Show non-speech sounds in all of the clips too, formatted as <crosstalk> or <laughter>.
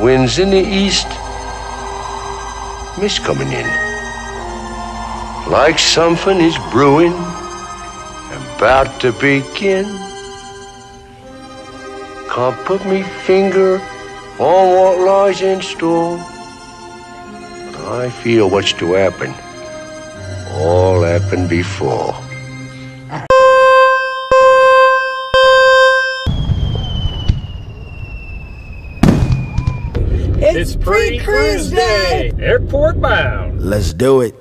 Winds in the east. Mist coming in. Like something is brewing, about to begin. Can't put me finger on what lies in store. But I feel what's to happen. All happened before. It's pre-cruise day. Airport bound. Let's do it.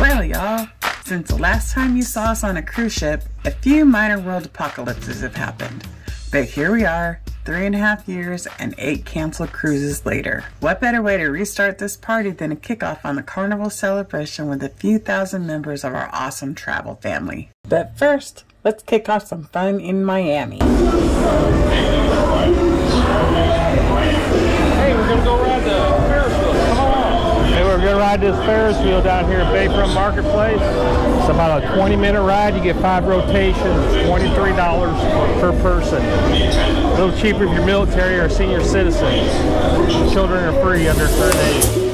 Well, y'all, since the last time you saw us on a cruise ship, a few minor world apocalypses have happened. But here we are, three and a half years and eight canceled cruises later. What better way to restart this party than a kickoff on the carnival celebration with a few thousand members of our awesome travel family? But first, let's kick off some fun in Miami. This Ferris wheel down here at Bayfront Marketplace. It's about a 20 minute ride. You get five rotations, $23 per person. A little cheaper if you're military or senior citizen. Children are free under a certain age.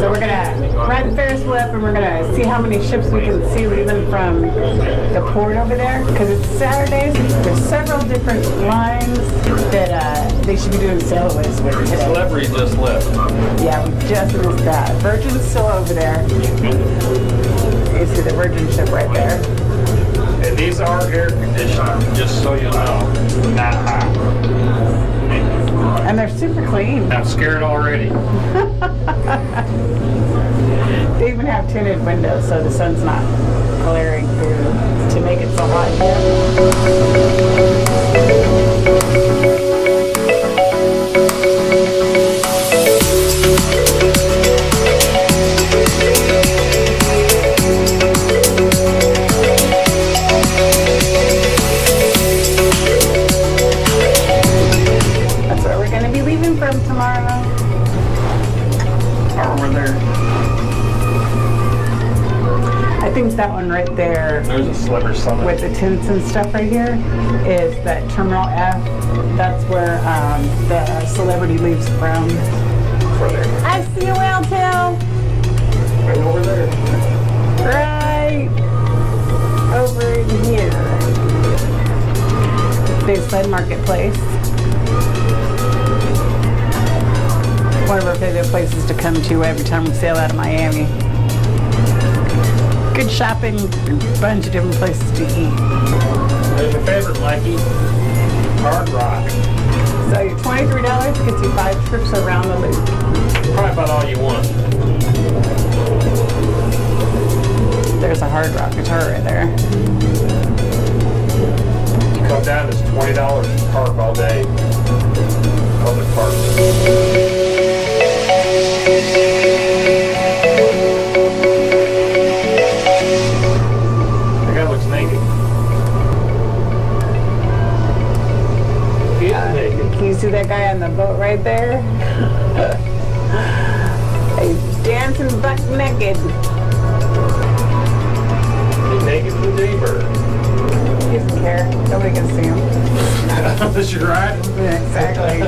So we're gonna ride the Ferris wheel and we're gonna see how many ships we can see leaving from the port over there. Because it's Saturdays, there's several different lines that uh, they should be doing sailways with today. Celebrity just left. Yeah, we just missed that. Virgin's still over there. You see the Virgin ship right there. And these are air conditioned, just so you know. Not hot. And they're super clean. I'm scared already. <laughs> They even have tinted windows so the sun's not glaring through to make it so hot here. That's where we're gonna be leaving from tomorrow. Over there. I think that one right there There's a sliver summit. with the tents and stuff right here is that Terminal F. That's where um, the celebrity leaves from. I see a whale tail Right over there. right over here. Bayside Marketplace. One of our favorite places to come to every time we sail out of Miami. Good shopping, a bunch of different places to eat. There's your favorite, Mikey. Hard Rock. So your twenty-three dollars gets you five trips around the loop. Probably about all you want. There's a hard rock guitar right there. You see that guy on the boat right there? <laughs> He's dancing butt naked. He's naked for the bird. He doesn't care. Nobody can see him. <laughs> Unless you're. Yeah, exactly. <laughs>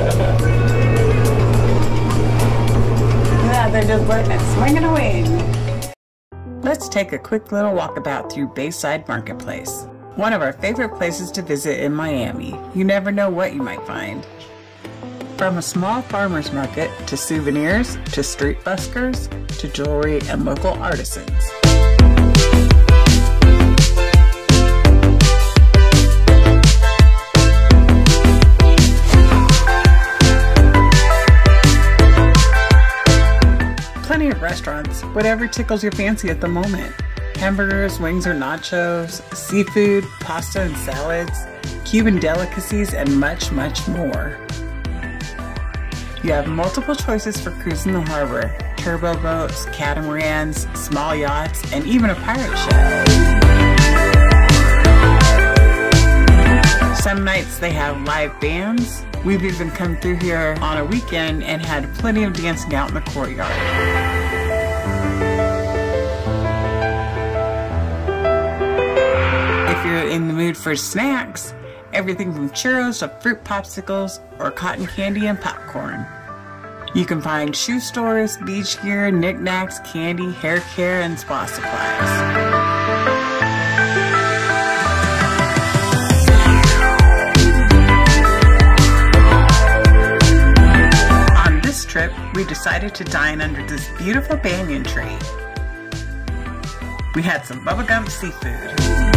yeah, they're just letting it swing and wing. Let's take a quick little walkabout through Bayside Marketplace. One of our favorite places to visit in Miami. You never know what you might find. From a small farmer's market to souvenirs to street buskers to jewelry and local artisans. Plenty of restaurants, whatever tickles your fancy at the moment. Hamburgers, wings or nachos, seafood, pasta and salads, Cuban delicacies, and much, much more. You have multiple choices for cruising the harbor turbo boats, catamarans, small yachts, and even a pirate ship. Some nights they have live bands. We've even come through here on a weekend and had plenty of dancing out in the courtyard. In the mood for snacks, everything from churros to fruit popsicles or cotton candy and popcorn. You can find shoe stores, beach gear, knickknacks, candy, hair care, and spa supplies. On this trip, we decided to dine under this beautiful banyan tree. We had some Bubba Gump seafood.